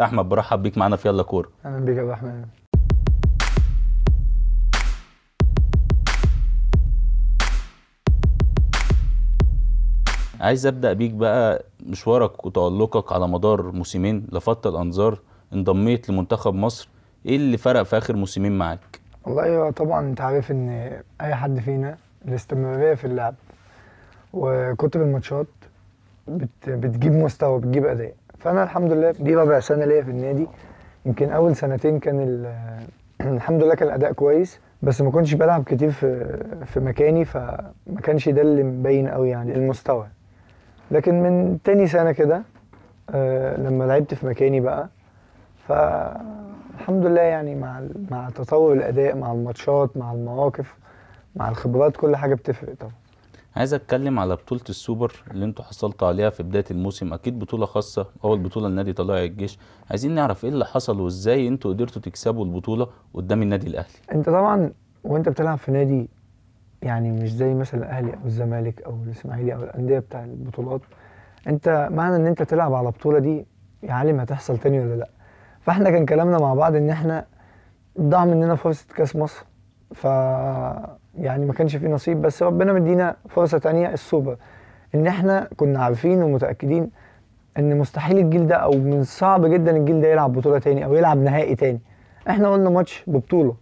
أحمد برحب بيك معانا في يلا كوره أهلا بيك يا عبد الرحمن. عايز أبدأ بيك بقى مشوارك وتألقك على مدار موسمين لفت الأنظار انضميت لمنتخب مصر. إيه اللي فرق في آخر موسمين معاك؟ والله طبعا أنت عارف إن أي حد فينا الاستمرارية في اللعب وكتر الماتشات بت بتجيب مستوى بتجيب أداء. فأنا الحمد لله دي رابع سنة ليا في النادي. يمكن أول سنتين كان ال- الحمد لله كان الأداء كويس بس ما كنتش بلعب كتير في في مكاني فما كانش ده اللي مبين قوي يعني المستوى. لكن من تاني سنة كده آه، لما لعبت في مكاني بقى فالحمد لله يعني مع مع تطور الأداء مع الماتشات مع المواقف مع الخبرات كل حاجة بتفرق طبعا. عايز اتكلم على بطولة السوبر اللي أنتوا حصلتوا عليها في بداية الموسم. أكيد بطولة خاصة أول بطولة لنادي طلائع الجيش. عايزين نعرف إيه اللي حصل وإزاي أنتوا قدرتوا تكسبوا البطولة قدام النادي الأهلي. أنت طبعا وأنت بتلعب في نادي يعني مش زي مثلا الأهلي أو الزمالك أو الإسماعيلي أو الأندية بتاع البطولات. أنت معنى إن أنت تلعب على بطولة دي يا عالم هتحصل تاني ولا لأ؟ فإحنا كان كلامنا مع بعض إن إحنا ضاع مننا فرصة كأس مصر. ف يعني ما كانش في نصيب بس ربنا مدينا فرصة تانية السوبر. إن إحنا كنا عارفين ومتأكدين إن مستحيل الجيل ده أو من صعب جدا الجيل ده يلعب بطولة تاني أو يلعب نهائي تاني. إحنا قلنا ماتش ببطولة.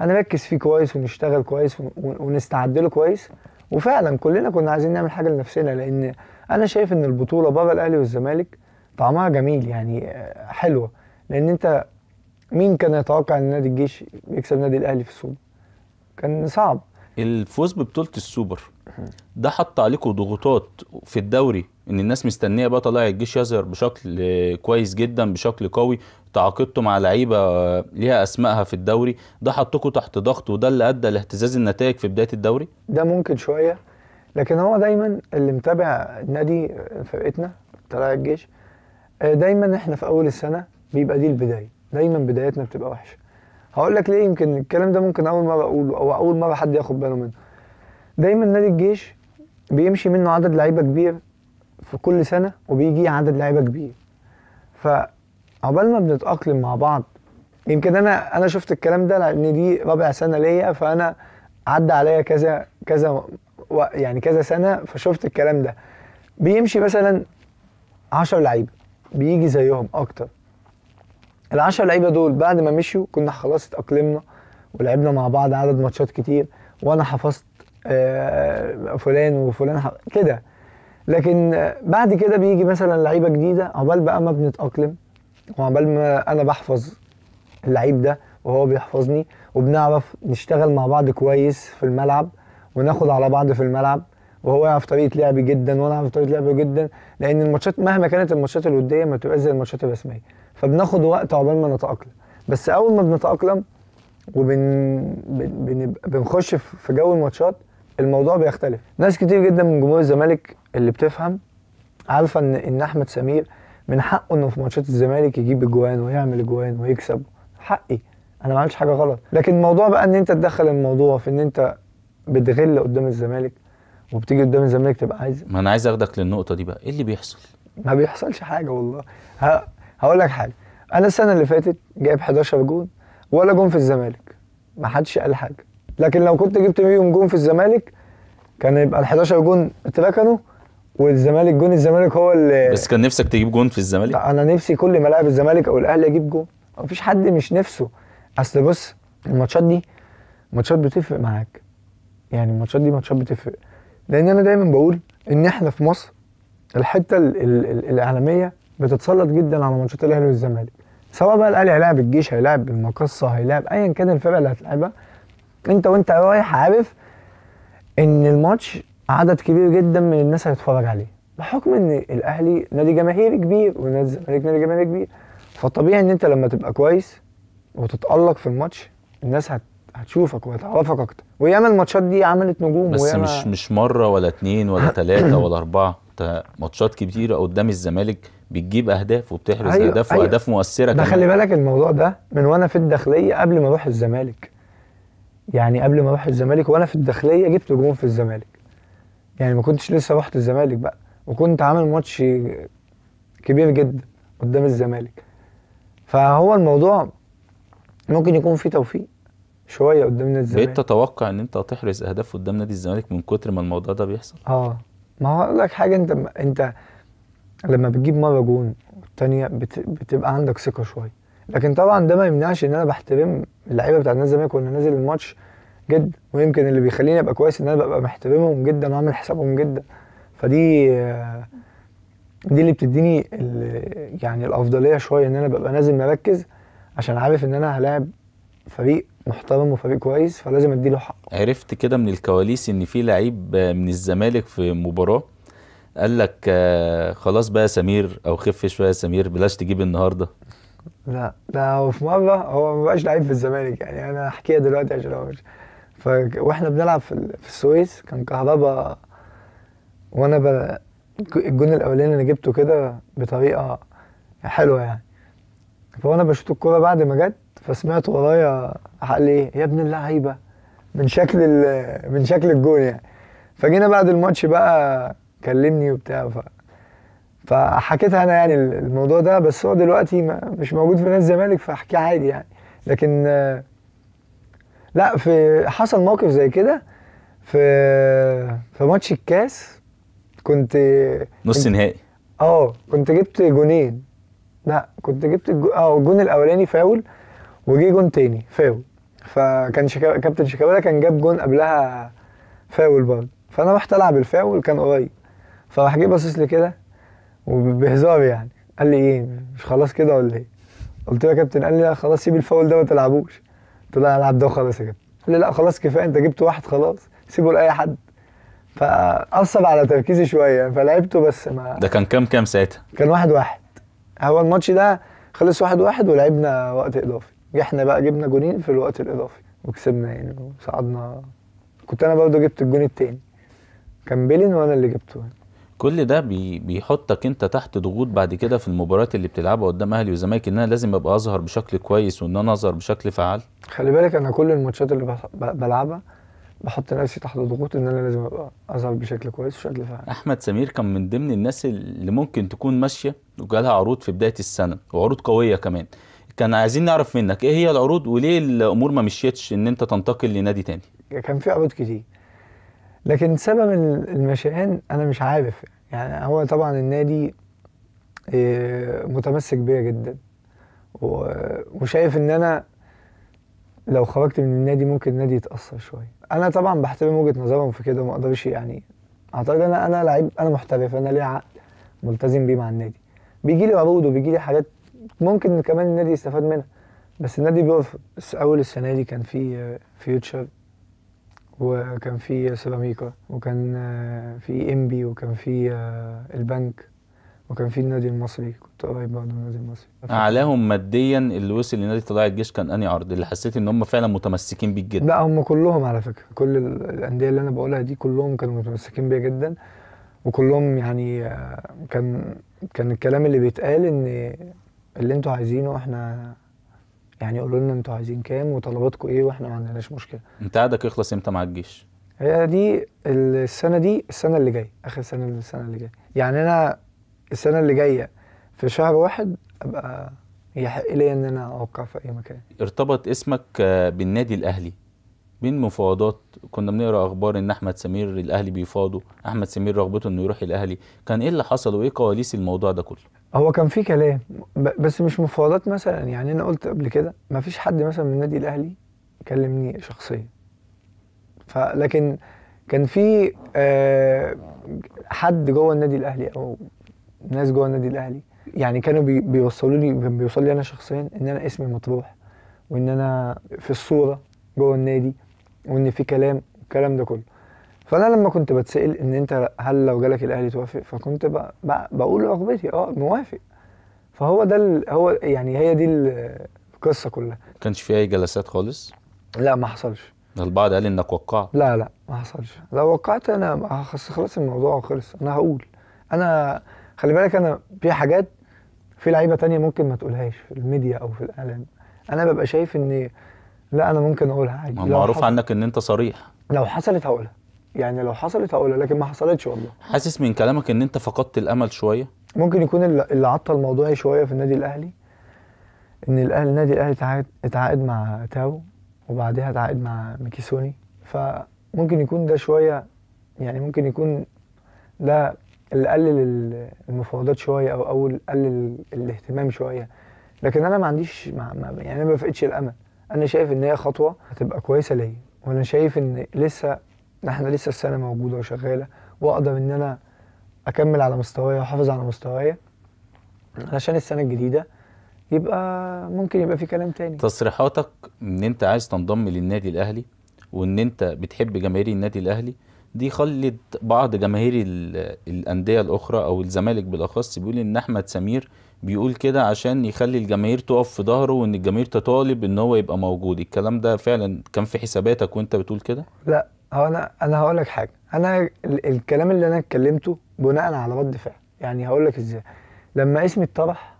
هنركز فيه كويس ونشتغل كويس ون- ونستعد له كويس. وفعلا كلنا كنا عايزين نعمل حاجة لنفسنا لأن أنا شايف إن البطولة بره الأهلي والزمالك طعمها جميل يعني آه، حلوة. لأن أنت مين كان يتوقع إن نادي الجيش يكسب نادي الأهلي في السوبر؟ كان صعب. الفوز ببطولة السوبر ده حط عليكم ضغوطات في الدوري إن الناس مستنية بقى طلائع الجيش يظهر بشكل كويس جدا بشكل قوي تعاقدتوا مع لعيبة ليها أسمائها في الدوري ده حطكم تحت ضغط وده اللي أدى لاهتزاز النتائج في بداية الدوري؟ ده ممكن شوية لكن هو دايما اللي متابع النادي فرقتنا طلائع الجيش دايما إحنا في أول السنة بيبقى دي البداية دايما بدايتنا بتبقى وحشة. هقول لك ليه يمكن الكلام ده ممكن أول مره اقوله أو أول مرة حد ياخد باله منه. دايما نادي الجيش بيمشي منه عدد لعيبة كبير في كل سنة وبيجي عدد لعيبة كبير. فعقبال ما بنتأقلم مع بعض يمكن أنا أنا شفت الكلام ده لأن دي رابع سنة ليا فأنا عدى عليا كذا كذا يعني كذا سنة فشفت الكلام ده. بيمشي مثلا 10 لعيبة بيجي زيهم أكتر. العشر لعيبة دول بعد ما مشيوا كنا خلاص اتأقلمنا ولعبنا مع بعض عدد ماتشات كتير وأنا حفظت آه، فلان وفلان ح- كده. لكن بعد كده بيجي مثلا لعيبة جديدة عقبال بقى ما بنتأقلم وعقبال ما أنا بحفظ اللعيب ده وهو بيحفظني وبنعرف نشتغل مع بعض كويس في الملعب وناخد على بعض في الملعب وهو يعرف طريقة لعبي جدا وأنا أعرف طريقة لعبه جدا لأن الماتشات مهما كانت الماتشات الودية ما بتبقاش زي الماتشات الرسمية. فبناخد وقت عقبال ما نتأقلم. بس أول ما بنتأقلم وبن بن... بن... بنخش في جو الماتشات الموضوع بيختلف. ناس كتير جدا من جمهور الزمالك اللي بتفهم عارفة ان إن أحمد سمير من حقه إنه في ماتشات الزمالك يجيب اجوان ويعمل اجوان ويكسب. حقي. أنا ما عملتش حاجة غلط. لكن الموضوع بقى إن أنت تدخل الموضوع في إن أنت بتغل قدام الزمالك وبتيجي قدام الزمالك تبقى عايز ما أنا عايز أخدك للنقطة دي بقى. إيه اللي بيحصل؟ ما بيحصلش حاجة والله. ه... هقول لك حاجة. أنا السنة اللي فاتت جايب 11 جون ولا جون في الزمالك. ما حدش قال حاجة. لكن لو كنت جبت فيهم جون في الزمالك كان يبقى ال 11 جون اتركنوا والزمالك جون الزمالك هو اللي بس كان نفسك تجيب جون في الزمالك؟ أنا نفسي كل ما العب الزمالك أو الأهلي أجيب جون. مفيش حد مش نفسه. أصل بص الماتشات دي ماتشات بتفرق معاك. يعني الماتشات دي ماتشات بتفرق. لأن أنا دايما بقول إن إحنا في مصر الحتة ال ال ال الإعلامية بتتسلط جدا على ماتشات الأهلي والزمالك. سواء بقى الأهلي هيلاعب الجيش هيلاعب المقصة هيلاعب ايا كان الفرقة اللي هتلعبها. أنت وأنت رايح عارف إن الماتش عدد كبير جدا من الناس هيتفرج عليه. بحكم إن الأهلي نادي جماهيري كبير ونادي الزمالك نادي جماهيري كبير. فالطبيعي إن أنت لما تبقى كويس وتتألق في الماتش الناس هت هتشوفك وهتعرفك أكتر. وياما الماتشات دي عملت نجوم بس وياما مش مش مرة ولا اتنين ولا تلاتة ولا أربعة. انت ماتشات كتيره قدام الزمالك بتجيب أهداف وبتحرز أيوة، أهداف أيوة. وأهداف مؤثرة ده خلي بالك الموضوع ده من وأنا في الداخلية قبل ما أروح الزمالك. يعني قبل ما أروح الزمالك وأنا في الداخلية جبت جون في الزمالك. يعني ما كنتش لسه رحت الزمالك بقى. وكنت عامل ماتش كبير جدا قدام الزمالك. فهو الموضوع ممكن يكون فيه توفيق شوية قدام نادي بقيت الزمالك. تتوقع إن أنت هتحرز أهداف قدام نادي الزمالك من كتر ما الموضوع ده بيحصل؟ آه. ما هو أقول لك حاجة أنت أنت لما بتجيب مرة جون والتانيه بت... بتبقى عندك ثقة شوية. لكن طبعا ده ما يمنعش إن أنا بحترم اللعيبة بتاع نادي الزمالك وأنا نازل الماتش جدا ويمكن اللي بيخليني أبقى كويس إن أنا ببقى محترمهم جدا وعامل حسابهم جدا. فدي دي اللي بتديني ال- يعني الأفضلية شوية إن أنا ببقى نازل مركز عشان عارف إن أنا هلاعب فريق محترم وفريق كويس فلازم اديله حقه. عرفت كده من الكواليس إن في لعيب من الزمالك في مباراة قال لك آه، خلاص بقى يا سمير أو خف شوية يا سمير بلاش تجيب النهارده. لا ده هو في مرة هو ما بقاش لعيب في الزمالك يعني أنا احكيها دلوقتي عشان هو مش ف... وإحنا بنلعب في, ال... في السويس كان كهربا وأنا ب... الجون الأولاني أنا جبته كده بطريقة حلوة يعني. فأنا بشوط الكورة بعد ما جت فسمعت ورايا قال لي إيه يا ابن اللعيبة. من شكل. من شكل الجون يعني. فجينا بعد الماتش بقى كلمني وبتاع ف... فحكيتها أنا يعني الموضوع ده بس هو دلوقتي ما مش موجود في نادي الزمالك فأحكيه عادي يعني. لكن لا في حصل موقف زي كده في في ماتش الكاس. كنت نص نهائي. آه كنت جبت جونين. لا كنت جبت الجو... آه الجون الأولاني فاول. وجي جون تاني فاول. فكان شكا... كابتن شيكابالا كان جاب جون قبلها فاول برضه. فأنا رحت ألعب الفاول كان قريب. فراح جه باصص لي كده وبهزار يعني. قال لي إيه مش خلاص كده ولا إيه؟ قلت له يا كابتن قال لي لا خلاص سيب الفاول ده ما تلعبوش. قلت له ألعب ده وخلاص يا كابتن. قال لي لا خلاص كفاية أنت جبت واحد خلاص سيبه لأي حد. فأثر على تركيزي شوية فلعبته بس ما ده كان كام كام ساعتها؟ كان واحد واحد. هو الماتش ده خلص واحد واحد ولعبنا وقت إضافي. إحنا بقى جبنا جونين في الوقت الإضافي وكسبنا يعني وصعدنا. كنت أنا برضه جبت الجون التاني. كان بيلين وأنا اللي جبته. يعني. كل ده بي بيحطك أنت تحت ضغوط بعد كده في المباريات اللي بتلعبها قدام أهلي وزمالك إن أنا لازم أبقى أظهر بشكل كويس وإن أنا أظهر بشكل فعال؟ خلي بالك أنا كل الماتشات اللي بلعبها بحط نفسي تحت ضغوط إن أنا لازم أبقى أظهر بشكل كويس وشكل فعال. أحمد سمير كان من ضمن الناس اللي ممكن تكون ماشية وجالها عروض في بداية السنة وعروض قوية كمان. كان عايزين نعرف منك إيه هي العروض وليه الأمور ما مشيتش إن أنت تنتقل لنادي تاني؟ كان في عروض كتير. لكن سبب ال- المشيان أنا مش عارف. يعني هو طبعا النادي إيه، متمسك بيا جدا. وشايف إن أنا لو خرجت من النادي ممكن النادي يتأثر شوية. أنا طبعا بحترم وجهة نظرهم في كده وما أقدرش يعني أعتقد أنا أنا لعيب أنا محترف أنا ليا عقد ملتزم بيه مع النادي. بيجي لي عروض وبيجي لي حاجات ممكن كمان النادي يستفاد منها. بس النادي بيقف أول السنة دي كان في فيوتشر وكان في سيراميكا وكان في إنبي وكان في البنك وكان في النادي المصري. كنت قريب برضه النادي المصري. أعلاهم ماديا اللي وصل لنادي طلائع الجيش كان انهي عرض اللي حسيت إن هم فعلا متمسكين بيك جدا. لا هم كلهم على فكرة. كل ال- الأندية اللي أنا بقولها دي كلهم كانوا متمسكين بيا جدا وكلهم يعني آه، كان كان الكلام اللي بيتقال إن اللي أنتوا عايزينه إحنا يعني قولوا لنا أنتوا عايزين كام وطلباتكم إيه وإحنا ما عندناش مشكلة. انت عقدك يخلص إمتى مع الجيش؟ هي دي السنة دي السنة اللي جاية آخر سنة السنة اللي جاية. يعني أنا السنة اللي جاية في شهر واحد أبقى يحق لي إن أنا أوقع في أي مكان. ارتبط اسمك آه، بالنادي الأهلي. بين مفاوضات؟ كنا بنقرأ أخبار إن أحمد سمير الأهلي بيفاوضوا أحمد سمير رغبته إنه يروح الأهلي. كان إيه اللي حصل وإيه كواليس الموضوع ده كله؟ هو كان في كلام بس مش مفاوضات مثلا. يعني أنا قلت قبل كده ما فيش حد مثلا من النادي الأهلي كلمني شخصيا. فلكن كان في آه، حد جوه النادي الأهلي أو ناس جوه النادي الأهلي يعني كانوا بي- بيوصلوا لي كان بيوصل لي أنا شخصيا إن أنا اسمي مطروح وإن أنا في الصورة جوه النادي وإن في كلام الكلام ده كله. فأنا لما كنت بتسأل إن أنت هل لو جالك الأهلي توافق فكنت ب... ب... بقول رغبتي آه موافق. فهو ده ال... هو يعني هي دي ال- القصة كلها. كانش في أي جلسات خالص؟ لا ما حصلش. البعض قال إنك وقعت. لا لا ما حصلش. لو وقعت أنا خلاص الموضوع خلص. أنا هقول. أنا خلي بالك أنا في حاجات في لعيبة تانية ممكن ما تقولهاش في الميديا أو في الاعلام أنا ببقى شايف ان لا أنا ممكن أقولها عادي. ما معروف حصل- عنك إن أنت صريح. لو حصلت هقولها. يعني لو حصلت هقولها لكن ما حصلتش والله. حاسس من كلامك إن أنت فقدت الأمل شوية؟ ممكن يكون اللي عطل موضوعي شوية في النادي الأهلي إن الاهلي النادي الأهلي اتعاقد اتعاقد مع تاو وبعدها اتعاقد مع ميكيسوني. فممكن يكون ده شوية يعني ممكن يكون ده اللي قلل ال- المفاوضات شوية أو أو قلل الاهتمام شوية. لكن أنا ما عنديش ما يعني أنا ما بفقدش الأمل. أنا شايف إن هي خطوة هتبقى كويسة ليا وأنا شايف إن لسه إحنا لسه السنة موجودة وشغالة وأقدر إن أنا أكمل على مستواي وأحافظ على مستواي علشان السنة الجديدة يبقى ممكن يبقى في كلام تاني. تصريحاتك إن أنت عايز تنضم للنادي الأهلي وإن أنت بتحب جماهير النادي الأهلي دي خلت بعض جماهير ال- الأندية الأخرى أو الزمالك بالأخص بيقول إن أحمد سمير بيقول كده عشان يخلي الجماهير تقف في ظهره وإن الجماهير تطالب إن هو يبقى موجود. الكلام ده فعلا كان في حساباتك وأنت بتقول كده؟ لا. هو أنا أنا هقول لك حاجة. أنا ال- الكلام اللي أنا اتكلمته بناء على رد فعل. يعني هقول لك إزاي. لما اسمي اتطرح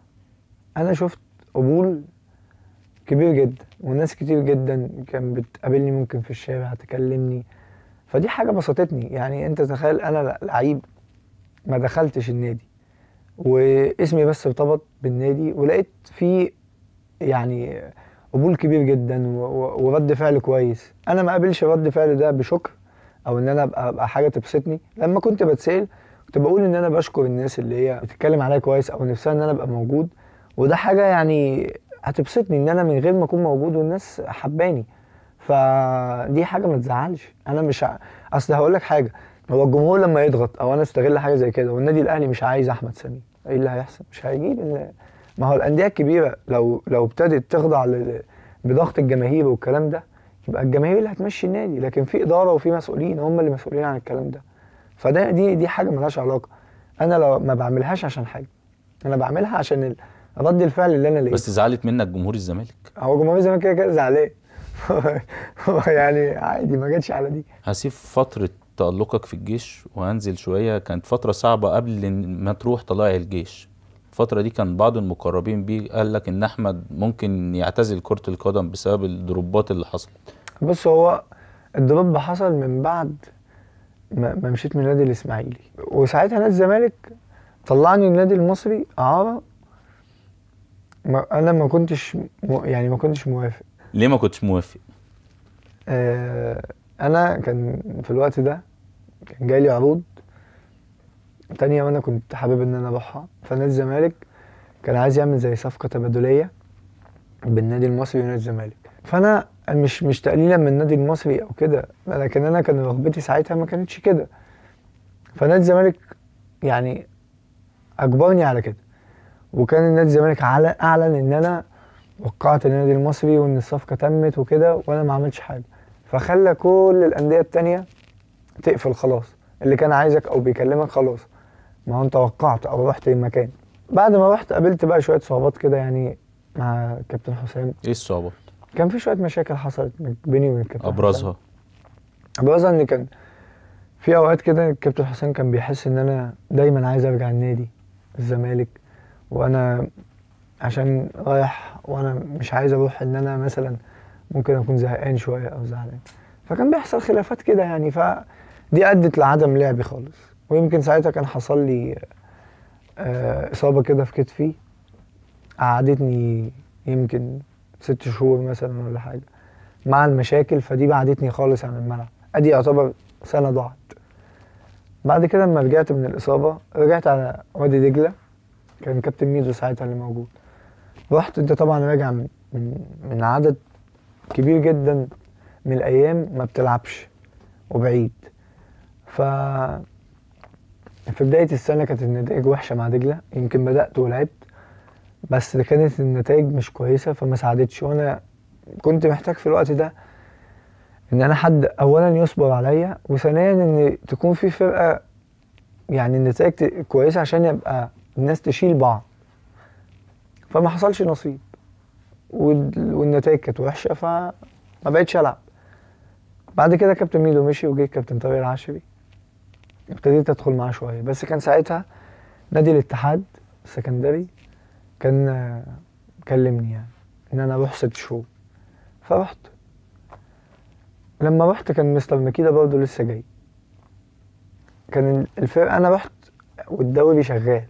أنا شفت قبول كبير جدا وناس كتير جدا كان بتقابلني ممكن في الشارع تكلمني. فدي حاجة بسطتني. يعني أنت تخيل أنا لعيب ما دخلتش النادي واسمي بس ارتبط بالنادي ولقيت فيه يعني قبول كبير جدا ورد فعل كويس. أنا ما قابلش رد فعل ده بشكر أو إن أنا ابقى, حاجة تبسطني. لما كنت بتسأل كنت بقول إن أنا بشكر الناس اللي هي بتتكلم عليا كويس أو نفسها إن أنا أبقى موجود. وده حاجة يعني هتبسطني إن أنا من غير ما أكون موجود والناس حباني. فدي حاجة ما تزعلش. أنا مش ع... أصل هقول لك حاجة هو الجمهور لما يضغط أو أنا أستغل حاجة زي كده والنادي الأهلي مش عايز أحمد سمير إيه اللي هيحصل؟ مش هيجيب ال- ما هو الأندية الكبيرة لو لو ابتدت تخضع بضغط الجماهير والكلام ده يبقى الجماهير اللي هتمشي النادي لكن في إدارة وفي مسؤولين هم اللي مسؤولين عن الكلام ده. فده دي دي حاجة ملهاش علاقة. أنا لو ما بعملهاش عشان حاجة أنا بعملها عشان رد الفعل اللي أنا لقيته بس زعلت منك جمهور الزمالك؟ هو جمهور الزمالك كده كده زعلان. يعني عادي ما جاتش على دي. هسيب فترة تألقك في الجيش وهنزل شوية. كانت فترة صعبة قبل ما تروح طلائع الجيش. الفترة دي كان بعض المقربين بيه قال لك إن أحمد ممكن يعتزل كرة القدم بسبب الدروبات اللي حصلت بص هو الدروب حصل من بعد ما, مشيت من النادي الإسماعيلي وساعتها نادي الزمالك طلعني النادي المصري أعارة ما أنا ما كنتش. يعني ما كنتش موافق ليه ما كنتش موافق؟ آه أنا كان في الوقت ده كان جاي لي عروض تانية وأنا كنت حابب ان أنا اروحها. فنادي الزمالك كان عايز يعمل زي صفقة تبادلية بين النادي المصري ونادي الزمالك. فانا مش مش تقليلا من النادي المصري أو كده لكن أنا كان رغبتي ساعتها ما كانتش كده. فنادي الزمالك يعني اجبرني على كده. وكان النادي الزمالك اعلن ان أنا وقعت النادي المصري وان الصفقة تمت وكده وأنا ما عملتش حاجة. فخلى كل الأندية التانية تقفل خلاص. اللي كان عايزك أو بيكلمك خلاص. ما هو انت وقعت أو رحت المكان. بعد ما رحت قابلت بقى شوية صعوبات كده يعني مع كابتن حسام. إيه الصعوبات؟ كان في شوية مشاكل حصلت بيني وبين الكابتن حسام. أبرزها. أبرزها إن كان في أوقات كده الكابتن حسام كان بيحس إن أنا دايما عايز أرجع النادي الزمالك وأنا عشان رايح وأنا مش عايز أروح إن أنا مثلا ممكن أكون زهقان شوية أو زعلان. فكان بيحصل خلافات كده يعني فدي أدت لعدم لعبي خالص. ويمكن ساعتها كان حصل لي آه، إصابة كده في كتفي قعدتني يمكن ست شهور مثلا ولا حاجة مع المشاكل فدي بعدتني خالص عن الملعب. أدي يعتبر سنة ضاعت. بعد كده لما رجعت من الإصابة رجعت على وادي دجلة كان كابتن ميدو ساعتها اللي موجود. رحت أنت طبعا راجع من من عدد كبير جدا من الأيام ما بتلعبش وبعيد. ف في بداية السنة كانت النتائج وحشة مع دجلة يمكن بدأت ولعبت بس كانت النتائج مش كويسة فما ساعدتش. وأنا كنت محتاج في الوقت ده إن أنا حد اولا يصبر عليا وثانيا إن تكون في فرقة يعني النتائج كويسة عشان يبقى الناس تشيل بعض. فما حصلش نصيب. وال- والنتائج كانت وحشة فما بقتش ألعب. بعد كده كابتن ميدو مشي وجه كابتن طارق العشري ابتديت أدخل معاه شوية. بس كان ساعتها نادي الاتحاد السكندري كان كلمني يعني إن أنا أروح ست شهور. فرحت لما رحت كان مستر مكيدا برضه لسه جاي. كان الفرقة أنا رحت والدوري شغال.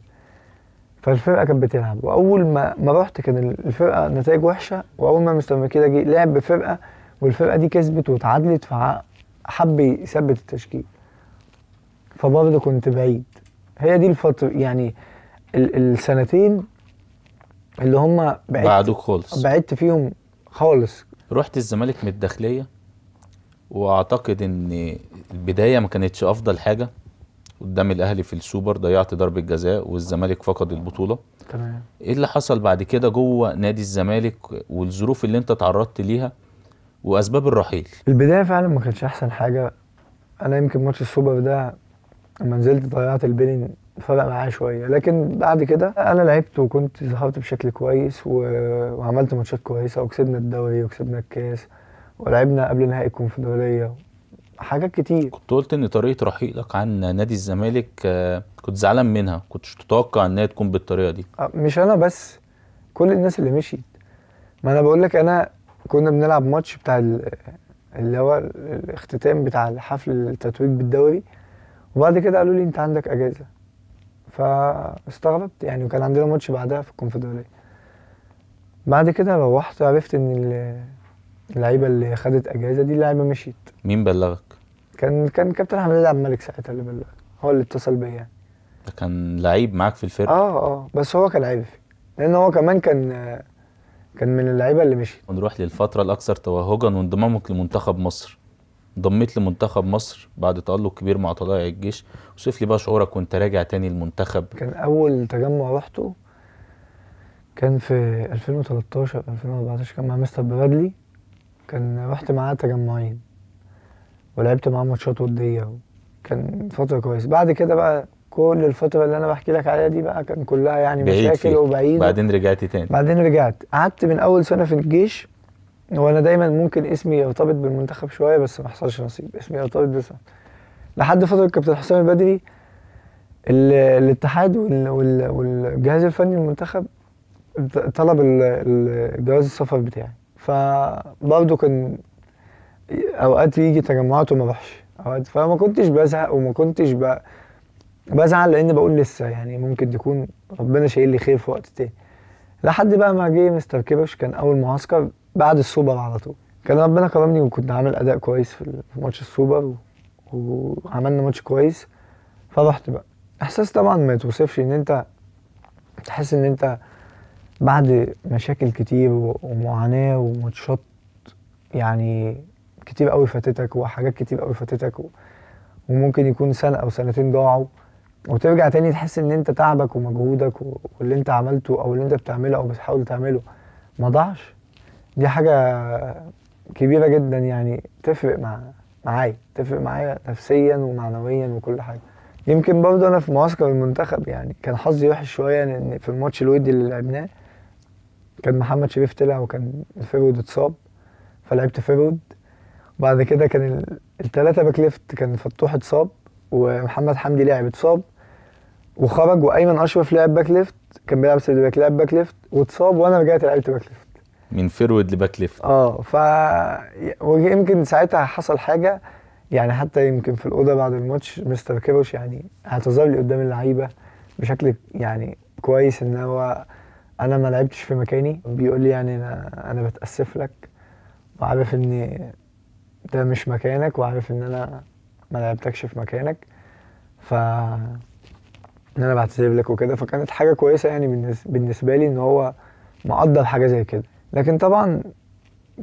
فالفرقة كانت بتلعب. وأول ما ما رحت كان الفرقة نتائج وحشة. وأول ما مستر كده جه لعب بفرقة والفرقة دي كسبت واتعادلت فحب يثبت التشكيل. فبرضه كنت بعيد. هي دي الفترة يعني ال- السنتين اللي هم بعدت بعدوك خالص. بعدت فيهم خالص. رحت الزمالك من الداخليه وأعتقد إن البداية ما كانتش أفضل حاجة. قدام الأهلي في السوبر ضيعت ضربة جزاء والزمالك فقد البطولة. تمام. إيه اللي حصل بعد كده جوه نادي الزمالك والظروف اللي أنت تعرضت ليها وأسباب الرحيل؟ البداية فعلا ما كانتش أحسن حاجة. أنا يمكن ماتش السوبر ده لما نزلت ضيعت البيلين فرق معايا شوية. لكن بعد كده أنا لعبت وكنت ظهرت بشكل كويس و... وعملت ماتشات كويسة وكسبنا الدوري وكسبنا الكاس ولعبنا قبل نهائي الكونفدرالية. حاجات كتير. كنت قلت إن طريقة رحيلك عن نادي الزمالك آه، كنت زعلان منها. كنتش تتوقع ان هي تكون بالطريقة دي. أه، مش أنا بس كل الناس اللي مشيت. ما أنا بقول لك أنا كنا بنلعب ماتش بتاع ال- اللي هو الاختتام بتاع حفل التتويج بالدوري. وبعد كده قالوا لي انت عندك اجازة. فاستغربت يعني وكان عندنا ماتش بعدها في الكونفدرالية. بعد كده روحت عرفت إن ال- اللعيبة اللي خدت اجازة دي اللعيبة مشيت. مين بلغك؟ كان كان كابتن أحمد عبد الملك ساعتها اللي بلغ هو اللي اتصل بيا يعني. ده كان لعيب معاك في الفرقة؟ آه آه. بس هو كان عارف. لأن هو كمان كان كان من اللعيبة اللي مشيت. ونروح للفترة الأكثر توهجا وانضمامك لمنتخب مصر. انضميت لمنتخب مصر بعد تألق كبير مع طلائع الجيش وصف لي بقى شعورك وانت راجع تاني المنتخب. كان أول تجمع رحته كان في 2013 2014 كان مع مستر برادلي كان رحت معاه تجمعين ولعبت معاه ماتشات ودية كان فترة كويسة. بعد كده بقى كل الفترة اللي أنا بحكي لك عليها دي بقى كان كلها يعني مشاكل. وبعيد بعدين رجعت تاني. بعدين رجعت. قعدت من أول سنة في الجيش وأنا دايما ممكن اسمي يرتبط بالمنتخب شوية بس ما حصلش نصيب. اسمي يرتبط بس لحد فترة الكابتن حسام البدري ال- الاتحاد وال- وال- والجهاز الفني للمنتخب طلب ال- ال- جواز السفر بتاعي. فبرضه كان أوقات يجي تجمعات وما بروحش. أوقات فما كنتش بزهق وما كنتش. بزعل لأن بقول لسه يعني ممكن تكون ربنا شايل لي خير في وقت تاني. لحد بقى ما جه مستر كيروش كان أول معسكر بعد السوبر على طول. كان ربنا كرمني وكنت عامل أداء كويس في ماتش السوبر و... وعملنا ماتش كويس. فرحت بقى. إحساس طبعا ما يتوصفش إن أنت تحس إن أنت بعد مشاكل كتير و- ومعاناة وماتشات يعني كتير قوي فاتتك وحاجات كتير قوي فاتتك و... وممكن يكون سنة أو سنتين ضاعوا. وترجع تاني تحس إن أنت تعبك ومجهودك. واللي أنت عملته أو اللي أنت بتعمله أو بتحاول تعمله ما ضاعش. دي حاجة كبيرة جدا يعني تفرق مع معايا تفرق معايا نفسيا ومعنويا وكل حاجة. يمكن برضه أنا في معسكر المنتخب يعني كان حظي وحش شوية لأن في الماتش الودي اللي لعبناه كان محمد شريف طلع وكان ال forward اتصاب فلعبت forward. بعد كده كان ال- التلاتة back left كان فتوح اتصاب ومحمد حمدي لعب اتصاب. وخرج وأيمن أشرف لعب back left كان بيلعب third back لعب back left واتصاب وأنا رجعت لعبت back left. من forward ل back left. آه ف ويمكن ساعتها حصل حاجة يعني حتى يمكن في الأوضة بعد الماتش مستر كيروش يعني اعتذر لي قدام اللعيبة بشكل يعني كويس إن هو أنا ما لعبتش في مكاني. بيقول لي يعني أنا أنا بتأسف لك وعارف إن ده مش مكانك وعارف إن أنا ما لعبتكش في مكانك. ف إن أنا بعتذر لك وكده فكانت حاجة كويسة يعني بالنس- بالنسبة لي إن هو مقدر حاجة زي كده. لكن طبعا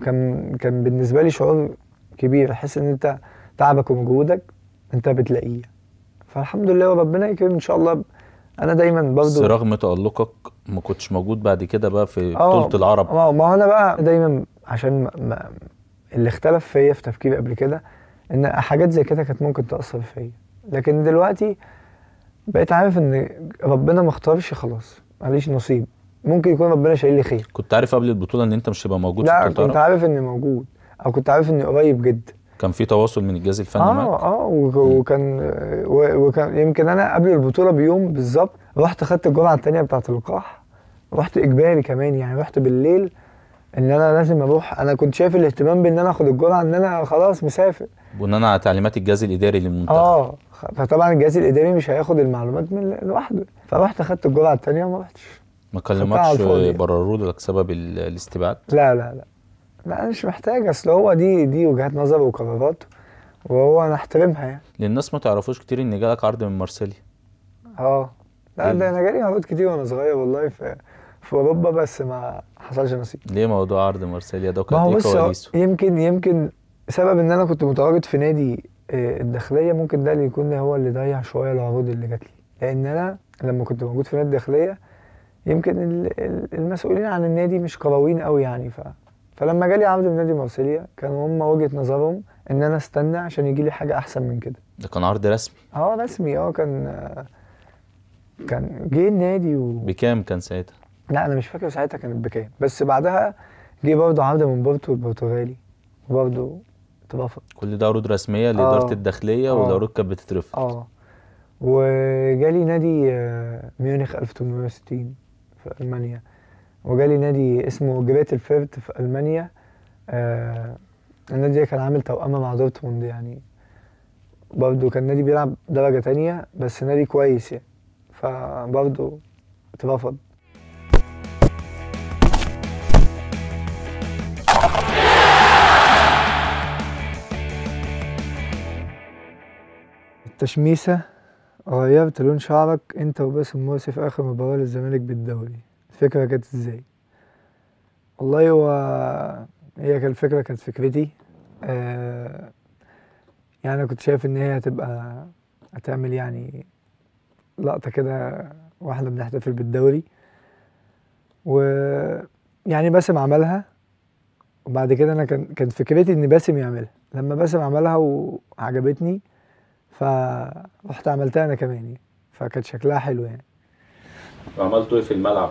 كان كان بالنسبة لي شعور كبير احس إن أنت تعبك ومجهودك أنت بتلاقيه. فالحمد لله وربنا يكرم إن شاء الله. أنا دايما برضو رغم تألقك ما كنتش موجود بعد كده بقى في آه، بطولة العرب؟ آه ما هو أنا بقى دايما عشان ما ما اللي اختلف فيا في تفكيري قبل كده إن حاجات زي كده كانت ممكن تأثر فيا. لكن دلوقتي بقيت عارف إن ربنا ما اختارش خلاص ماليش نصيب. ممكن يكون ربنا شايل لي خير. كنت عارف قبل البطولة إن أنت مش هتبقى موجود في لا بطولة كنت عارف إني موجود أو كنت عارف إني قريب جدا كان في تواصل من الجهاز الفني آه آه وك- وكان وكان يمكن أنا قبل البطولة بيوم بالظبط رحت خدت الجرعة الثانية بتاعة اللقاح رحت إجباري كمان يعني رحت بالليل إن أنا لازم أروح. أنا كنت شايف الاهتمام بإن أنا آخد الجرعة إن أنا خلاص مسافر. بناء على تعليمات الجهاز الإداري للمنتخب آه فطبعا الجهاز الإداري مش هياخد المعلومات من لوحده. فرحت أخدت الجرعة الثانية وما رحتش. ما كلمكش. برروا لك سبب ال- الاستبعاد؟ لا لا لا. لا أنا مش محتاج. أصل هو دي دي وجهات نظر وقرارات وهو أنا أحترمها يعني. للناس ما تعرفوش كتير إن جالك عرض من مارسيليا. آه. لا إيه؟ ده أنا جالي عروض كتير وأنا صغير والله في في أوروبا بس ما حصلش نصيب. ليه موضوع عرض مارسيليا ده بص إيه يمكن يمكن سبب إن أنا كنت متواجد في نادي آه، الداخلية ممكن ده اللي يكون هو اللي ضيع شوية العروض اللي جات لي. لأن أنا لما كنت موجود في نادي الداخلية يمكن ال- ال- المسؤولين عن النادي مش كرويين قوي يعني. ف فلما جالي عرض من نادي مارسيليا كانوا هم وجهة نظرهم إن أنا أستنى عشان يجي لي حاجة أحسن من كده. ده كان عرض رسمي؟ آه رسمي. آه كان كان جه النادي و... بكام كان ساعتها؟ لا أنا مش فاكر ساعتها كانت بكام. بس بعدها جه برضه عرض من بورتو البرتغالي وبرضه اترفض كل ده عروض رسمية لإدارة آه. الداخلية آه. والعروض كانت بتترفض. آه. وجالي نادي آه، ميونخ 1860 في ألمانيا. وجالي نادي اسمه جريتل فيرت في ألمانيا. آه النادي ده كان عامل توأمة مع دورتموند يعني. برضه كان نادي بيلعب درجة تانية بس نادي كويس يعني. فبرضه اترفض. التشميسة غيرت لون شعرك أنت وباسم مرسي في آخر مباراة للزمالك بالدوري. الفكرة كانت إزاي؟ والله هو هي كانت الفكرة كانت فكرتي. آه يعني كنت شايف إن هي هتبقى هتعمل يعني لقطة كده وإحنا بنحتفل بالدوري. و يعني باسم عملها وبعد كده أنا كان كانت فكرتي إن باسم يعملها. لما باسم عملها وعجبتني فرحت عملتها أنا كمان يعني. فكانت شكلها حلو يعني. عملتوا إيه في الملعب؟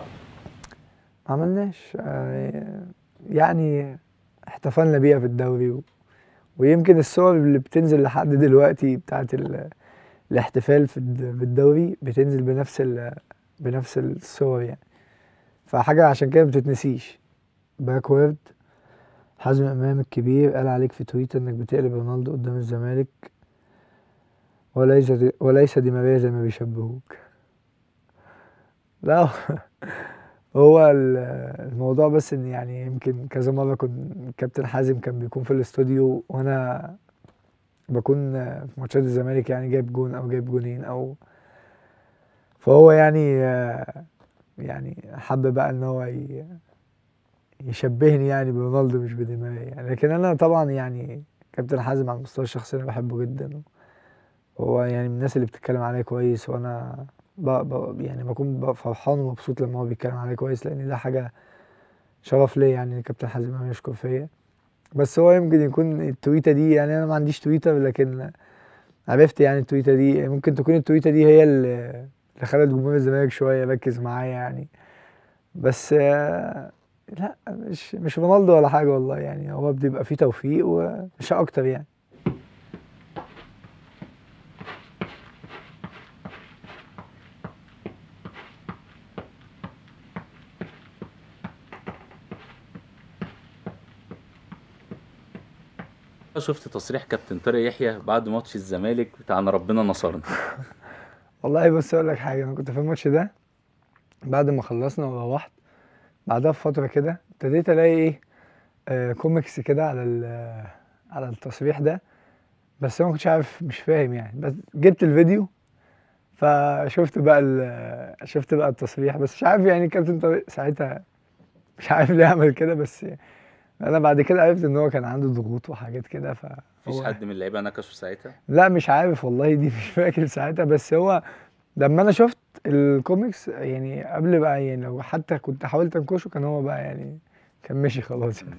ما عملناش آه، يعني احتفلنا بيها في الدوري و... ويمكن الصور اللي بتنزل لحد دلوقتي بتاعت ال... الاحتفال في الد- بالدوري بتنزل بنفس ال... بنفس الصور يعني. فحاجة عشان كده بتتنسيش. باكورد حازم إمام الكبير قال عليك في تويتر إنك بتقلب رونالدو قدام الزمالك. وليس وليس دي ماريا زي ما بيشبهوك. لا هو ال- الموضوع بس إن يعني يمكن كذا مرة كنت كابتن حازم كان بيكون في الاستوديو وأنا بكون في ماتشات الزمالك يعني جايب جون أو جايب جونين أو فهو يعني يعني حب بقى إن هو يشبهني يعني برونالدو مش بدي ماريا يعني لكن أنا طبعا يعني كابتن حازم على المستوى الشخصي أنا بحبه جدا. هو يعني من الناس اللي بتتكلم عليا كويس وأنا ب... ب... يعني بكون فرحان ومبسوط لما هو بيتكلم عليا كويس لأن ده حاجة شرف ليا يعني كابتن حازم إمام يشكر فيا. بس هو يمكن يكون التويتة دي يعني أنا ما عنديش تويتر لكن عرفت يعني التويتة دي ممكن تكون التويتة دي هي اللي خلت جمهور الزمالك شوية يركز معايا يعني. بس لا مش مش رونالدو ولا حاجة والله يعني هو بيبقى فيه توفيق ومش أكتر يعني. شفت تصريح كابتن طارق يحيى بعد ماتش الزمالك بتاع "أنا ربنا نصرنا. والله بص أقول لك حاجة أنا كنت في الماتش ده بعد ما خلصنا وروحت بعدها بفترة كده ابتديت الاقي إيه آه كوميكس كده على ال- على التصريح ده بس أنا ما كنتش عارف مش فاهم يعني. بس جبت الفيديو فشفت بقى شفت بقى التصريح بس مش عارف يعني كابتن طارق ساعتها مش عارف ليه عمل كده بس أنا بعد كده عرفت إن هو كان عنده ضغوط وحاجات كده ف مفيش حد من اللعيبة نكشوا ساعتها؟ لا مش عارف والله دي مش فاكر ساعتها بس هو لما أنا شفت الكوميكس يعني قبل بقى يعني لو حتى كنت حاولت أنكشه كان هو بقى يعني كان مشي خلاص. يعني